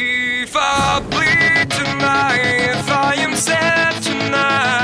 If I bleed tonight, if I am sad tonight,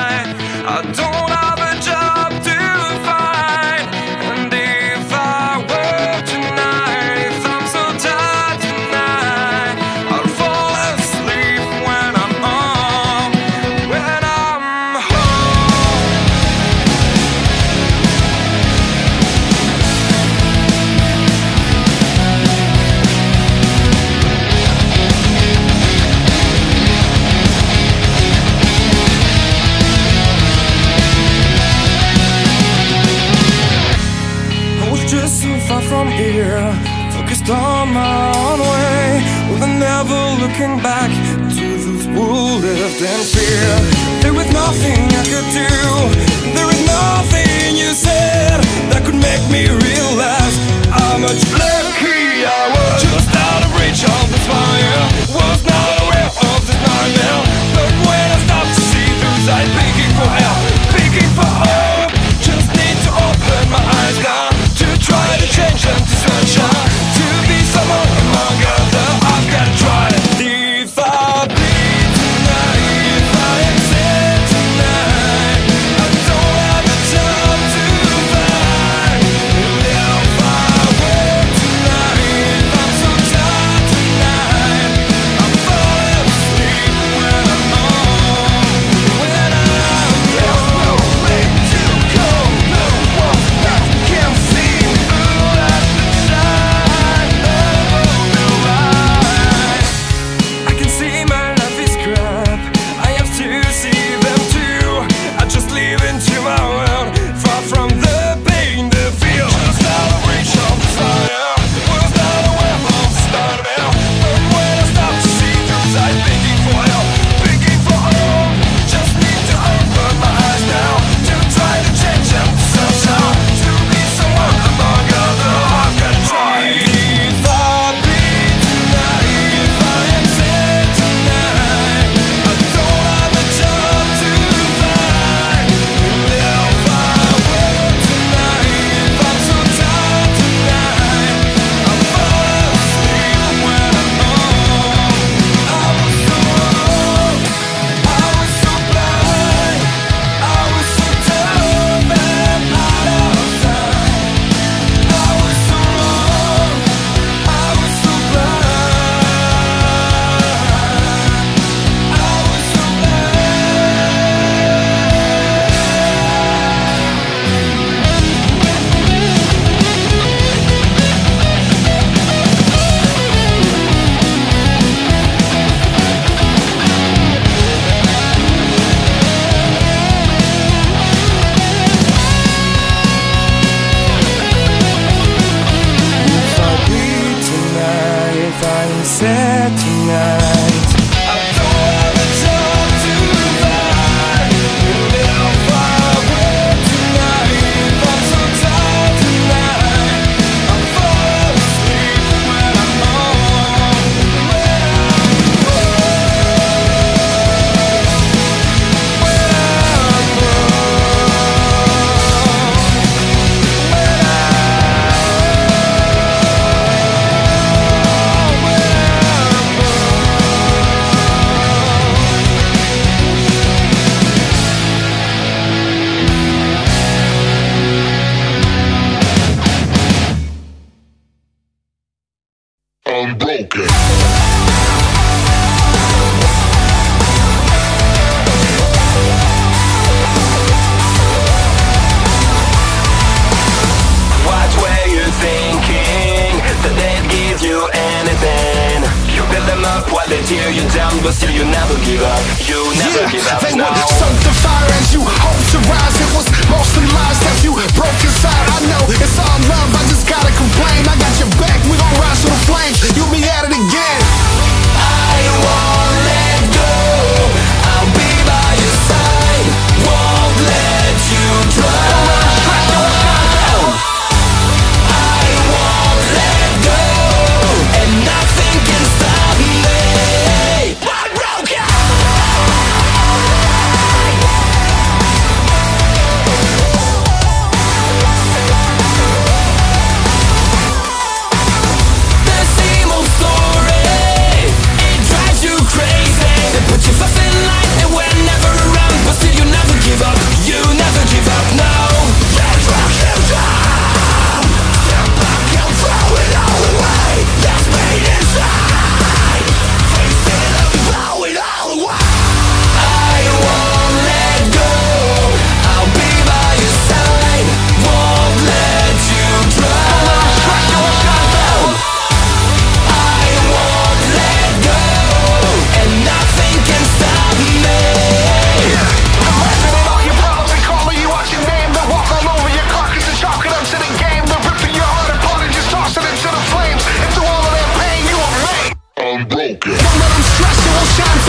them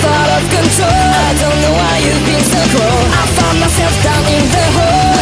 life out of control. I don't know why you've been so cruel. I found myself down in the hole.